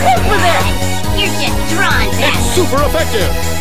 Over there! You're just drawn back. Super effective!